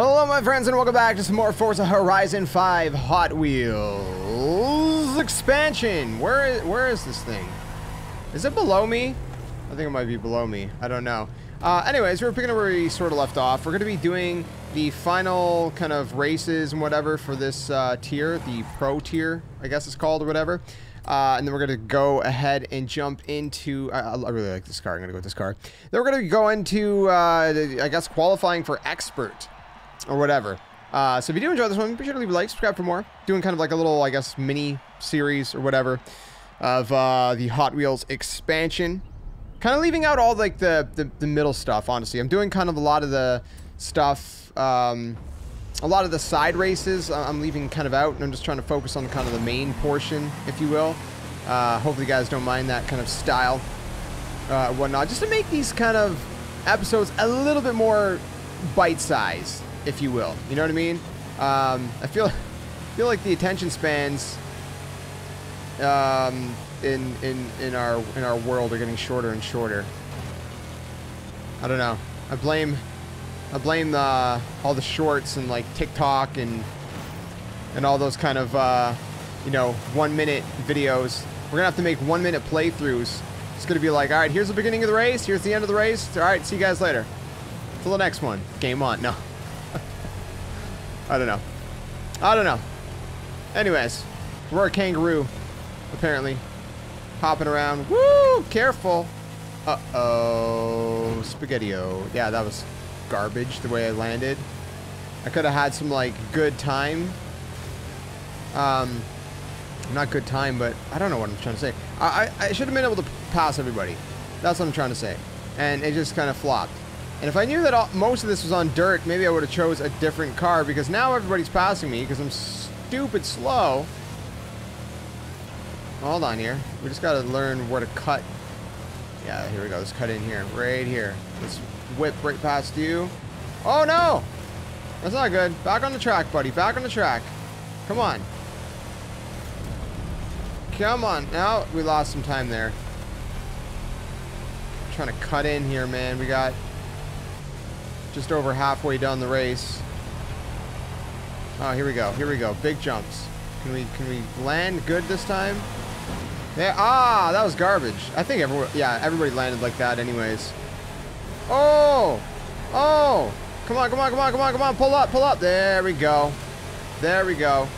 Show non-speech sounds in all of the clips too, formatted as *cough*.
Hello, my friends, and welcome back to some more Forza Horizon 5 Hot Wheels expansion. Where is where is this thing? Is it below me? I think it might be below me. I don't know. Uh, anyways, we're picking up where we sort of left off. We're going to be doing the final kind of races and whatever for this uh, tier, the pro tier, I guess it's called or whatever. Uh, and then we're going to go ahead and jump into... I, really like this car. I'm going to go with this car. Then we're going to go into, uh, I guess, qualifying for expert or whatever. Uh, so if you do enjoy this one, be sure to leave a like, subscribe for more. Doing kind of like a little, I guess, mini series or whatever of uh, the Hot Wheels expansion. Kind of leaving out all like the, the, the middle stuff, honestly. I'm doing kind of a lot of the stuff, um, a lot of the side races I'm leaving kind of out, and I'm just trying to focus on kind of the main portion, if you will. Uh, hopefully you guys don't mind that kind of style, uh, whatnot. Just to make these kind of episodes a little bit more bite-sized, if you will. You know what I mean? Um, I feel *laughs* feel like the attention spans um, in in in our in our world are getting shorter and shorter. I don't know. I blame I blame the all the shorts and like TikTok and and all those kind of uh, you know one minute videos. We're gonna have to make one minute playthroughs. It's gonna be like, all right, here's the beginning of the race, here's the end of the race. All right, see you guys later. Till the next one. Game on. No. I don't know. I don't know. Anyways, we're a kangaroo, apparently. Hopping around. Woo! Careful. Uh-oh. Spaghetti-O. Yeah, that was garbage the way I landed. I could have had some, like, good time. Um, not good time, but I don't know what I'm trying to say. I, I, I should have been able to pass everybody. That's what I'm trying to say. And it just kind of flopped. And if I knew that all, most of this was on dirt, maybe I would have chose a different car because now everybody's passing me because I'm stupid slow. Hold on here. We just got to learn where to cut. Yeah, here we go. Let's cut in here. Right here. Let's whip right past you. Oh, no! That's not good. Back on the track, buddy. Back on the track. Come on. Come on. Now, we lost some time there. I'm trying to cut in here, man. We got just over halfway down the race. Oh, here we go. Here we go. Big jumps. Can we can we land good this time? Yeah. Ah, that was garbage. I think everyone. Yeah, everybody landed like that, anyways. Oh, oh! Come on, come on, come on, come on, come on! Pull up, pull up! There we go. There we go.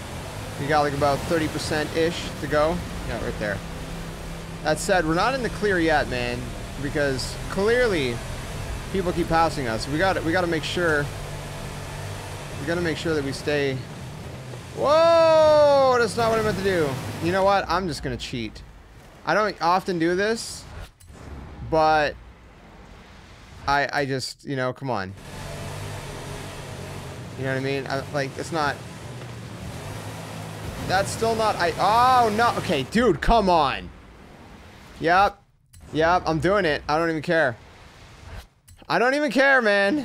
We got like about 30% ish to go. Yeah, right there. That said, we're not in the clear yet, man, because clearly people keep passing us. We got we got to make sure. We got to make sure that we stay. Whoa! That's not what I meant to do. You know what? I'm just gonna cheat. I don't often do this, but I I just you know come on. You know what I mean? I, like it's not. That's still not. I. Oh no. Okay, dude, come on. Yep. Yep. I'm doing it. I don't even care. I don't even care, man.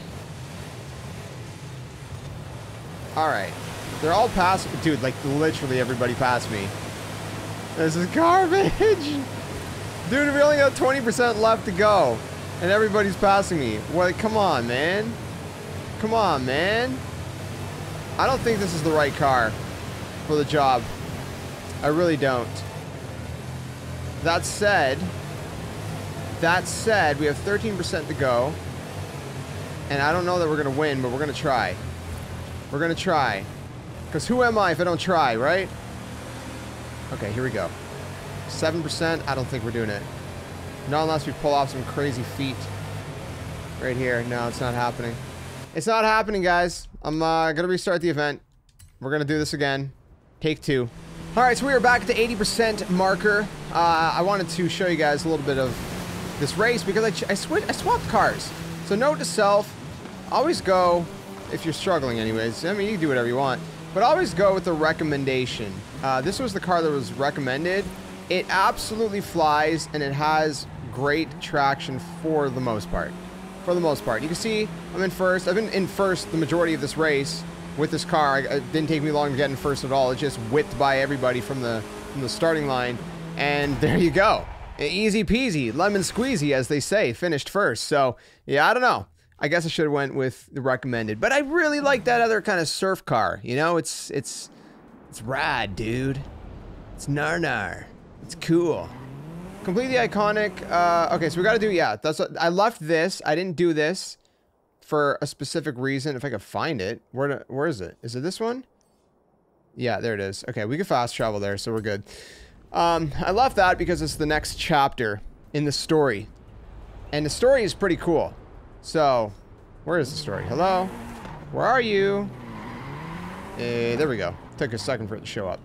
Alright. They're all past- Dude, like, literally everybody passed me. This is garbage! *laughs* Dude, we only got 20% left to go. And everybody's passing me. Well, come on, man. Come on, man. I don't think this is the right car for the job. I really don't. That said, that said, we have 13% to go. And I don't know that we're going to win, but we're going to try. We're going to try. Because who am I if I don't try, right? Okay, here we go. 7%, I don't think we're doing it. Not unless we pull off some crazy feat. Right here. No, it's not happening. It's not happening, guys. I'm uh, going to restart the event. We're going to do this again. Take two. Alright, so we are back at the 80% marker. Uh, I wanted to show you guys a little bit of this race because I, I, I swapped cars. So note to self, always go, if you're struggling anyways, I mean, you can do whatever you want, but always go with the recommendation. Uh, this was the car that was recommended. It absolutely flies, and it has great traction for the most part. For the most part. You can see I'm in first. I've been in first the majority of this race with this car. It didn't take me long to get in first at all. It just whipped by everybody from the, from the starting line, and *laughs* there you go. Easy peasy, lemon squeezy, as they say, finished first. So, yeah, I don't know. I guess I should have went with the recommended. But I really like that other kind of surf car. You know, it's it's it's rad, dude. It's narnar. nar. It's cool. Completely iconic. Uh, okay, so we got to do yeah. That's what, I left this. I didn't do this for a specific reason. If I could find it, where where is it? Is it this one? Yeah, there it is. Okay, we can fast travel there, so we're good. Um, I left that because it's the next chapter in the story, and the story is pretty cool. So, where is the story? Hello? Where are you? Uh, there we go. Took a second for it to show up.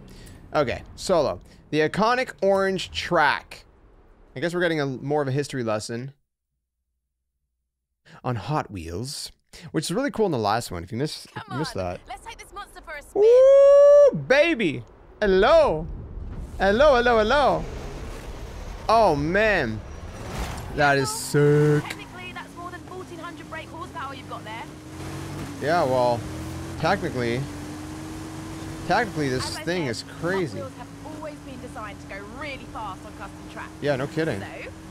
Okay, solo. The iconic orange track. I guess we're getting a more of a history lesson on Hot Wheels, which is really cool in the last one. If you miss, if you missed that. Let's take this monster for a spin. Ooh, baby. Hello. Hello, hello, hello. Oh, man. That is sick. Technically, that's more than 1,400 brake horsepower you've got there. Yeah, well, technically, technically this thing said, is crazy. Have always been designed to go really fast on custom tracks. Yeah, no kidding. So,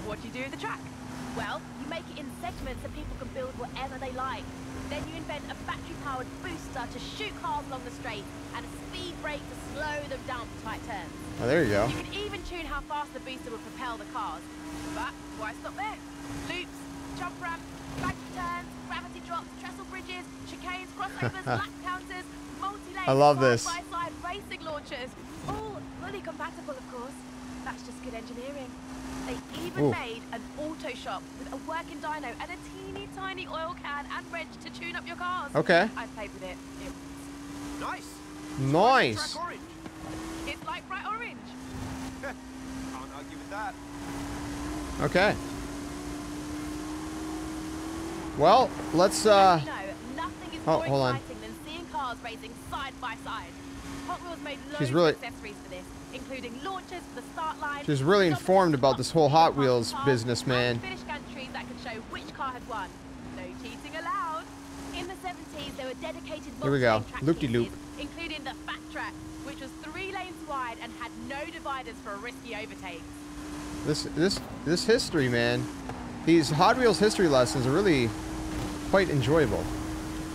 what do you do with the track? Well, you make it in segments so people can build whatever they like. Then you invent a battery-powered booster to shoot cars along the straight and a speed brake to slow them down for tight turns. Oh, there you go. You can even tune how fast the booster will propel the cars. But why stop there? Loops, jump ramps, turns, gravity drops, trestle bridges, chicanes, crossovers, *laughs* lap counters, multi-lane, I love this. side-by-side racing launchers. All fully compatible, of course. That's just good engineering. They even Ooh. made an auto shop with a working dyno and a teeny tiny oil can and wrench to tune up your cars. Okay. I played with it. it Nice. Nice. It's like bright orange. *laughs* Can't argue with that. Okay. Well, let's, uh, As you know, nothing is oh, more hold on. than seeing cars racing side by side. Hot Wheels made loads She's really- of accessories for this, including launchers for the start line. She's really informed about this whole Hot Wheels business, man. Finish gantries that can show which car has won. No cheating allowed. In the 70s, there were dedicated Here we go. Loop-de-loop. pieces, including the Fat Track, which was three lanes wide and had no dividers for a risky overtake. this, this, this history, man. These Hot Wheels history lessons are really quite enjoyable.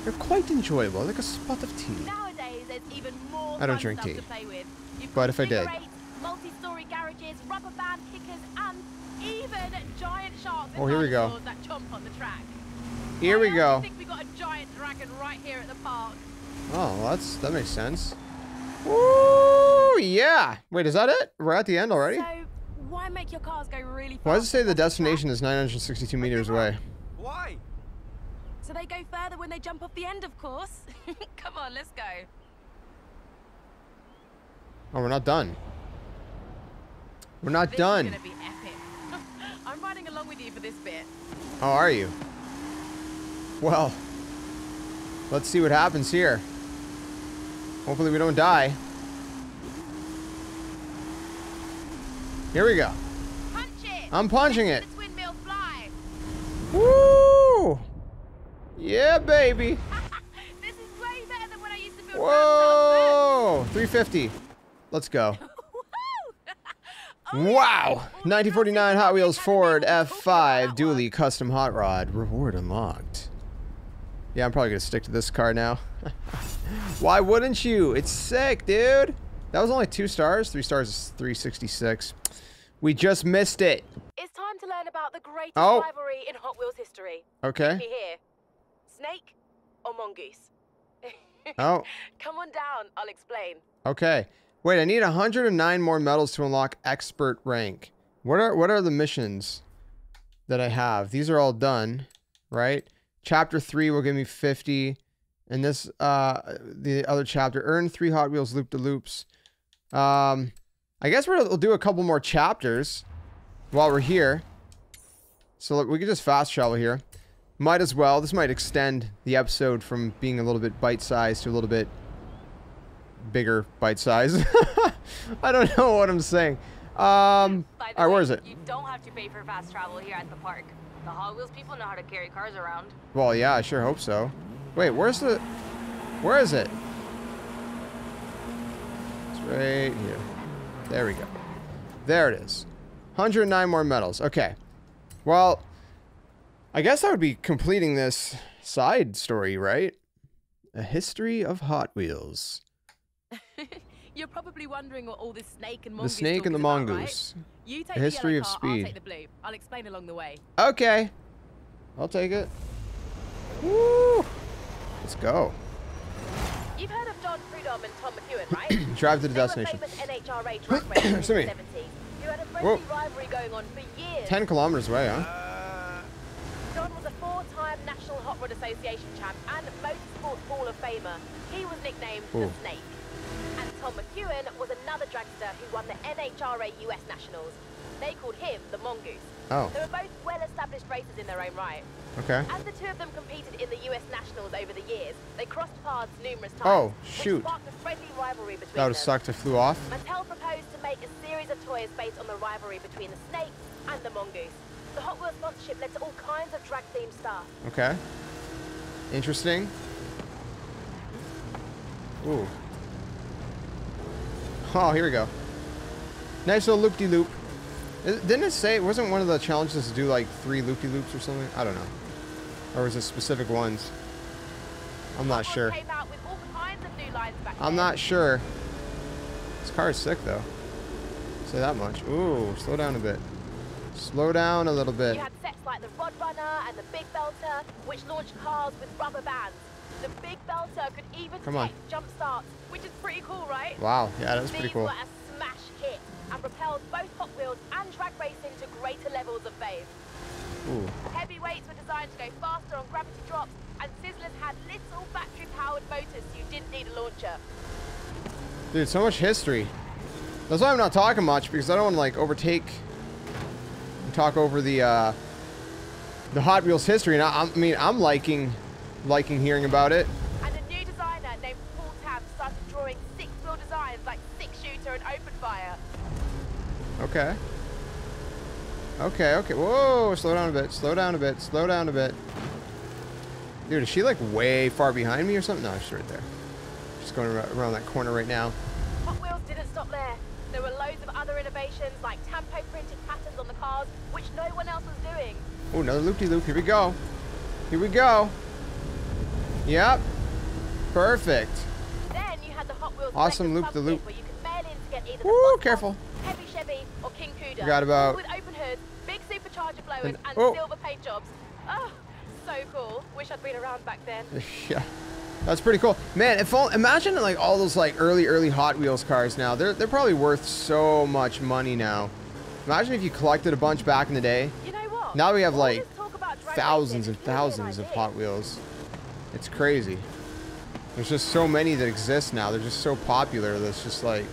They're quite enjoyable, like a spot of tea. Nowadays, there's even more I don't drink tea. to play with. You've But if I did. multi-story garages, rubber band kickers, and even giant sharks Oh, here we go. that jump on the track. Here I we also go. think we got a giant dragon right here at the park. Oh, well, that's that makes sense. Ooh, yeah. Wait, is that it? We're at the end already? So, why make your cars go really fast? Why does it say the destination is 962 meters away? Why? So they go further when they jump off the end, of course. *laughs* Come on, let's go. Oh, we're not done. We're not This done. is gonna be epic. *laughs* I'm riding along with you for this bit. How are you? Well, let's see what happens here. Hopefully we don't die. Here we go. Punch it! I'm punching it. The twin mill fly. Woo! Yeah, baby. *laughs* this is way better than when I used to build Whoa! 350. Let's go. *laughs* Oh, Wow! 1949 Hot Wheels Ford F5 dually custom hot rod. Reward unlocked. Yeah, I'm probably gonna stick to this car now. *laughs* Why wouldn't you? It's sick, dude. That was only two stars. Three stars is 366. We just missed it. It's time to learn about the greatest Oh. rivalry in Hot Wheels history. Okay. Snake or mongoose? *laughs* Oh, Come on down, I'll explain. okay. Wait, I need 109 more medals to unlock expert rank. What are what are the missions that I have? These are all done, right? Chapter 3 will give me 50. And this uh the other chapter earn 3 Hot Wheels loop to loops. Um I guess we'll, we'll do a couple more chapters while we're here. So look, we can just fast travel here. Might as well. This might extend the episode from being a little bit bite-sized to a little bit bigger bite-sized. *laughs* I don't know what I'm saying. Um, By all way, where is it? You don't have to pay for fast travel here at the park. The Hot Wheels people know how to carry cars around. Well, yeah, I sure hope so. Wait, where's the? Where is it? It's right here. There we go. There it is. 109 more medals. Okay. Well, I guess I would be completing this side story, right? A history of Hot Wheels. *laughs* You're probably wondering what all this snake and The mongoose snake and the about, right? mongoose. You take The history the of car, I'll speed. take the blue. I'll explain along the way. Okay. I'll take it. Woo! Let's go. You've heard of Don Prudhomme and Tom McEwen, *coughs* right? Drive to the They destination. famous NHRA drag racers in the Excuse me. 70s, had a Whoa. rivalry going on for years. 10 kilometers away, huh? Uh, Don was a four-time National Hot Rod Association champ and Motorsports Hall of Famer. He was nicknamed Ooh. the Snake. And Tom McEwen was another dragster who won the NHRA US Nationals. They called him the Mongoose. Oh, They were both well-established racers in their own right. okay. As the two of them competed in the US Nationals over the years, they crossed paths numerous times. Oh, shoot. sparked a friendly rivalry between That would have sucked if flew off. Mattel proposed to make a series of toys based on the rivalry between the snake and the mongoose. The Hot Wheels sponsorship led to all kinds of drag-themed stuff. Okay. Interesting. Ooh. Oh, here we go. Nice little loop-de-loop. Is- Didn't it say, it wasn't one of the challenges to do like three loop-de-loops or something? I don't know. Or was it specific ones? I'm not sure. Came out with all kinds of new lines back I'm not sure. This car is sick though. Say that much. Ooh, slow down a bit. Slow down a little bit. You had sets like the Rod Runner and the Big Belter, which launched cars with rubber bands. The Big Belter could even Come on. jump starts, which is pretty cool, right? Wow, yeah, that was pretty These cool. were a smash hit and propelled both Hot Wheels and drag racing to greater levels of fame. Ooh. Heavyweights were designed to go faster on gravity drops, and Sizzlers had little battery-powered motors, so you didn't need a launcher. Dude, so much history. That's why I'm not talking much because I don't want to like overtake talk over the uh, the Hot Wheels history. And I, I mean, I'm liking liking hearing about it. And a new designer named Paul Tam started drawing six-wheel designs like six-shooter and open fire. Okay. Okay, okay. Whoa, slow down a bit. Slow down a bit. Slow down a bit. Dude, is she like way far behind me or something? No, she's right there. She's going around that corner right now. Hot Wheels didn't stop there. There were loads of other innovations like tampo printed patterns on the cars, which no one else was doing. Oh, another loop-de-loop. Here we go. Here we go. Yep. Perfect. Then you had the Hot Wheels Awesome loop-de-loop. Club kit, where you could mail in to get either the Woo, careful. Heavy Chevy, or King Kuda. Forgot about- with open hoods, big supercharger blowers, And- and, oh. silver paint jobs. Oh, so cool. Wish I'd been around back then. *laughs* yeah. That's pretty cool. Man, if all, imagine like all those like early early Hot Wheels cars now. They're they're probably worth so much money now. Imagine if you collected a bunch back in the day. You know? Now we have like this talk about drag thousands and gives me an thousands of. Hot Wheels. It's crazy. There's just so many that exist now. They're just so popular. That's just like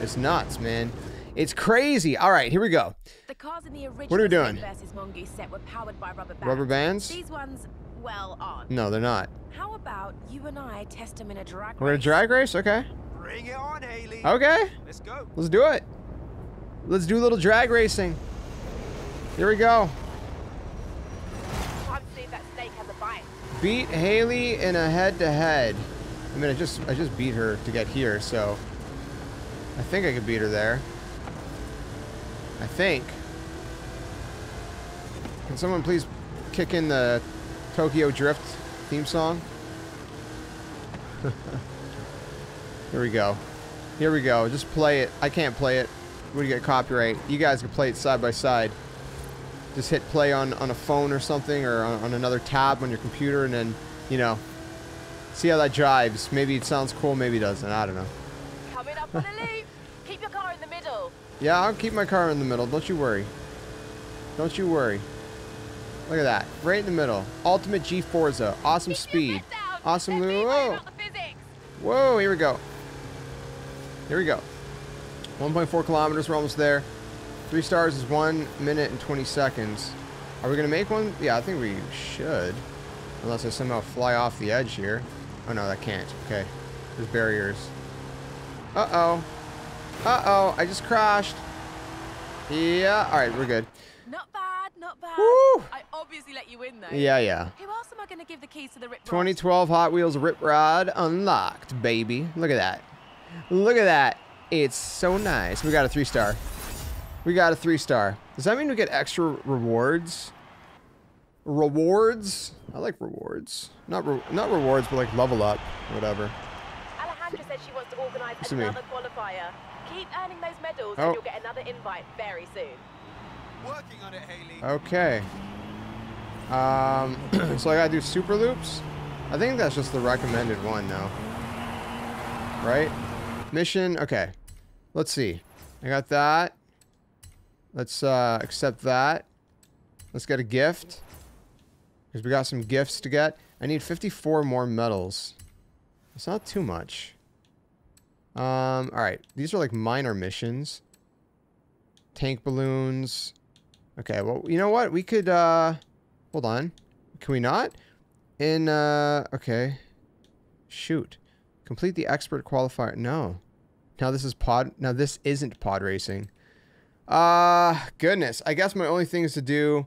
it's nuts, man. It's crazy. All right, here we go. The cars in the original What are we doing? Mongoose set were powered by rubber bands. Rubber bands? These ones, well, aren't. No, they're not. How about you and I test them in a drag We're in a race? drag race. Okay. bring it on, Haley. Okay. Let's go. Let's do it. Let's do a little drag racing. Here we go. Time to see if that snake has a bite. Beat Haley in a head-to-head. I mean, I just I just beat her to get here, so I think I could beat her there. I think. Can someone please kick in the Tokyo Drift theme song? *laughs* Here we go. Here we go. Just play it. I can't play it. We get copyright. You guys can play it side by side. Just hit play on, on a phone or something or on, on another tab on your computer and then, you know, see how that jives. Maybe it sounds cool, maybe it doesn't. I don't know. Coming up on a loop. Keep your car in the middle. Yeah, I'll keep my car in the middle. Don't you worry. Don't you worry. Look at that. Right in the middle. Ultimate G Forza. Awesome Keep speed. Awesome Let me move. worry Whoa. about the physics. Whoa, here we go. Here we go. 1.4 kilometers, we're almost there. Three stars is one minute and 20 seconds. Are we gonna make one? Yeah, I think we should. Unless I somehow fly off the edge here. Oh no, that can't. Okay. There's barriers. Uh-oh. Uh-oh, I just crashed. Yeah, alright, we're good. Not bad, not bad. Woo! I obviously let you win though. Yeah, yeah. Who else am I to give the keys to the Rip Rod? 2012 Hot Wheels Rip Rod unlocked, baby. Look at that. Look at that. It's so nice. We got a three star. We got a three star. Does that mean we get extra rewards? rewards. I like rewards. Not re- not rewards, but like level up, whatever. Alejandra said she wants to organise Listen to me. another qualifier. Keep earning those medals Oh. and you'll get another invite very soon. Working on it, Haley. Okay. Um, *clears throat* so I gotta do super loops. I think that's just the recommended one though. Right? Mission. Okay. Let's see. I got that. Let's uh, accept that. Let's get a gift. Because we got some gifts to get. I need 54 more medals. It's not too much. Um, alright. These are like minor missions. Tank balloons. Okay, well, you know what? We could, uh... Hold on. Can we not? In, uh... Okay. Shoot. Complete the expert qualifier. No. Now this is pod... Now this isn't pod racing. Uh, goodness. I guess my only thing is to do...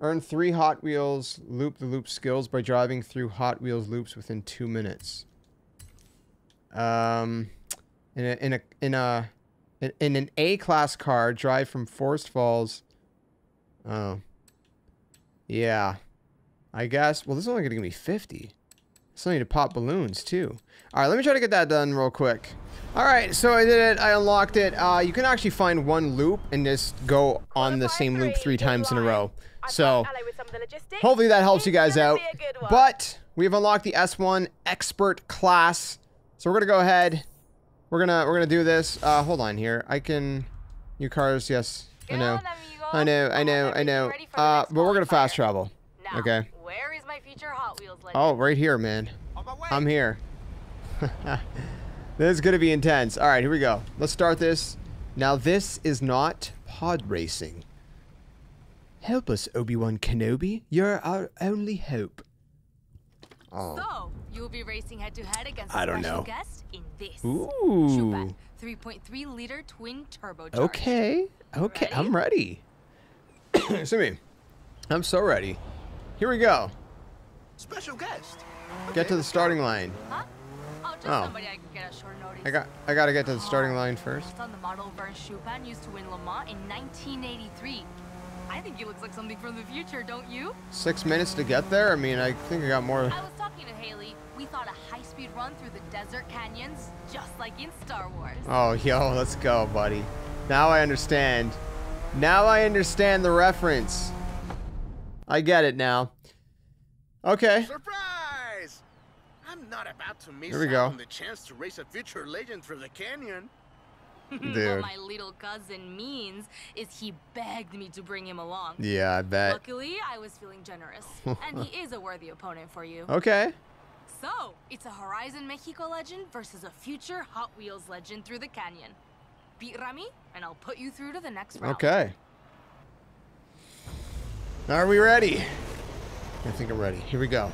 Earn three Hot Wheels loop-the-loop skills by driving through Hot Wheels loops within two minutes. Um... In a... In a... In a... In, an A-class car, drive from Forest Falls... Oh. Yeah. I guess. Well, this is only to give me 50. Still need to pop balloons, too. All right, let me try to get that done real quick. All right, so I did it. I unlocked it. Uh, you can actually find one loop and just go on the same loop three times in a row. So got Ale with some of the logistics. hopefully that helps you guys out. be a good one. But we have unlocked the S1 expert class. So we're gonna go ahead. We're gonna we're gonna do this. Uh, hold on here. I can. New cars, yes. I know. I know. I know. I know. ready for the Uh, but we're gonna fast travel. Okay. Where is my future Hot Wheels legend? Oh, right here, man. On my way. I'm here. *laughs* this is going to be intense. All right, here we go. Let's start this. Now, this is not pod racing. Help us, Obi-Wan Kenobi. You're our only hope. Oh. So, you'll be racing head to head against I a don't special know. guest in this. Ooh. 3.3 liter twin turbocharged. Okay. Okay, Ready? I'm ready. *coughs* Excuse me. I'm so ready. Here we go. Special guest. Get to the starting line. Huh? Oh, just Oh. somebody I can get at short notice. I got I got to get to the starting oh. line first. It's on the model Vern Schuppan used to win Le Mans in 1983. I think he looks like something from the future, don't you? 6 minutes to get there. I mean, I think I got more I was talking to Haley. We thought a high-speed run through the desert canyons, just like in Star Wars. Oh, yo, let's go, buddy. Now I understand. Now I understand the reference. I get it now. Okay. Surprise! I'm not about to miss Here we out go. on the chance to race a future legend through the canyon. *laughs* what my little cousin means is he begged me to bring him along. Yeah, I bet. Luckily, I was feeling generous, *laughs* and he is a worthy opponent for you. Okay. So, it's a Horizon Mexico legend versus a future Hot Wheels legend through the canyon. Beat Rami, and I'll put you through to the next round. Okay. Are we ready? I think I'm ready. Here we go.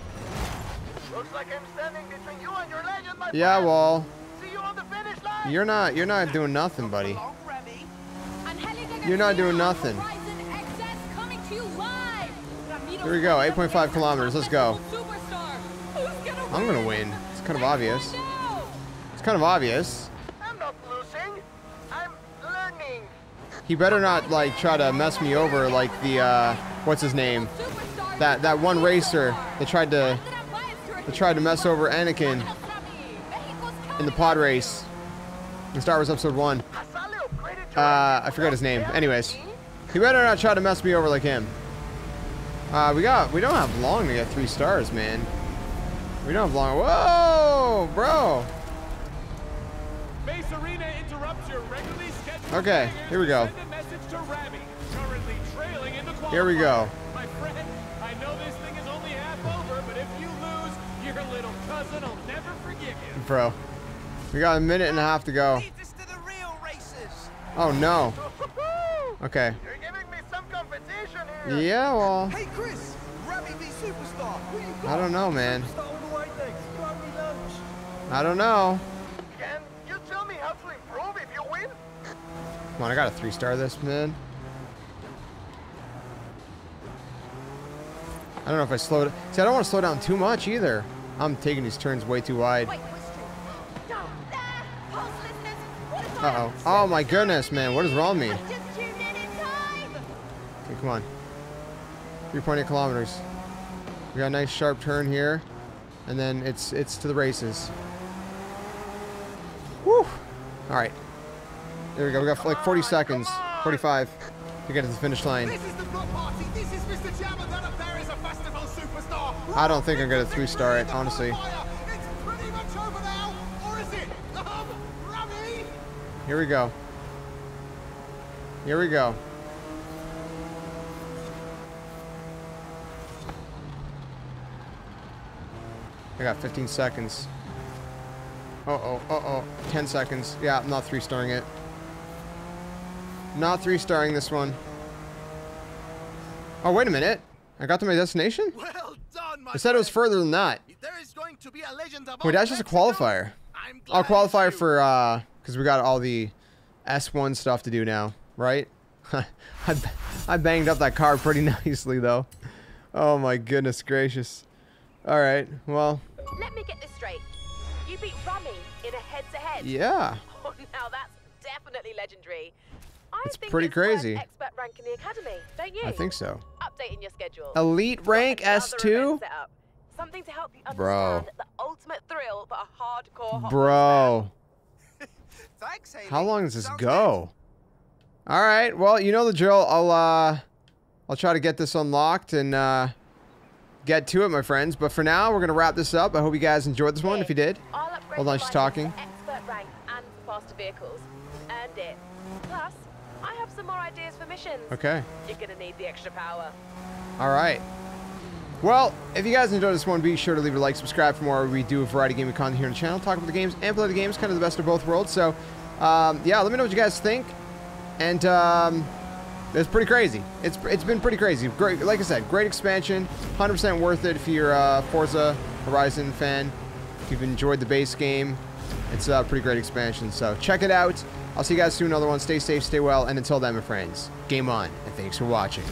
Looks like I'm standing between you and your legend, my Yeah, friend. well, See you on the finish line. you're not you're not doing nothing, buddy. Long, Remy. Angelica You're not doing nothing. Horizon XS coming to you live. Ramiro Here we go, 8.5 kilometers, let's go. Superstar. Who's gonna I'm gonna win? win. It's kind of obvious. It's kind of obvious. I'm not losing. I'm learning. He better not like try to mess me over like the uh what's his name? That that one racer that tried to that tried to mess over Anakin in the pod race in Star Wars Episode 1. Asale upgraded your Uh, I forgot his name. Anyways, he better not try to mess me over like him. Uh, we got, we don't have long to get three stars, man. We don't have long. Whoa, bro. Base Arena interrupts your regularly scheduled Okay, here we go. Send a message to Rami, currently trailing in the Here we go. Your little cousin will never forgive you. Bro. We got a minute and a half to go. To the real. Oh, no. *laughs* Okay. You're giving me some competition here. Yeah, well, Hey, Chris. Rami v Superstar. Who you got? I don't know, man. Superstar all the way next. You owe me lunch. I don't know. Can you tell me how to improve if you win? Come on, I got a three star this, man. I don't know if I slowed. See, I don't want to slow down too much either. I'm taking these turns way too wide. Wait, what's true? No, there. Pulse listeners, what a Uh oh. Oh my goodness, man. What is wrong with me? Just tuned in in time. Okay, come on. 3.8 kilometers. We got a nice sharp turn here. And then it's it's to the races. Woo! Alright. There we go. We got like 40 seconds. 45 to get to the finish line. I don't think I'm gonna three-star it, honestly. Here we go. Here we go. I got 15 seconds. Uh-oh, uh-oh. 10 seconds. Yeah, I'm not three-starring it. Not three-starring this one. Oh, wait a minute. I got to my destination? Well I said it was further than that. There is going to be a legend about Wait, that's just a qualifier. I'm I'll qualify for uh because we got all the S1 stuff to do now, right? *laughs* I, I banged up that car pretty *laughs* nicely though. Oh my goodness gracious. All right, well, Let me get this straight. You beat Rami in a head-to-head. yeah. Oh, now that's definitely legendary. I It's think pretty it's worth crazy. expert rank in the academy, don't you? I think so. Updating your schedule. Elite rank S2? event set up. Something to help you Bro. the ultimate thrill for a hardcore Bro, *laughs* Thanks, how long does this Sounds go? All right, well, you know the drill. I'll uh I'll try to get this unlocked and uh get to it, my friends. But for now, we're going to wrap this up. I hope you guys enjoyed this one. If you did, Hold on, she's talking. Expert rank and faster vehicles. Earned it. Plus, I have some more ideas okay. You're gonna need the extra power. All right. Well, if you guys enjoyed this one, be sure to leave a like, subscribe for more. We do a variety of gaming content here on the channel, talk about the games and play the games, kind of the best of both worlds. So, um, yeah, let me know what you guys think. And um, it's pretty crazy. It's it's been pretty crazy. Great, like I said, great expansion. 100% worth it if you're a Forza Horizon fan. If you've enjoyed the base game, it's a pretty great expansion. So check it out. I'll see you guys soon. Another one. Stay safe, stay well, and until then, my friends, game on, and thanks for watching.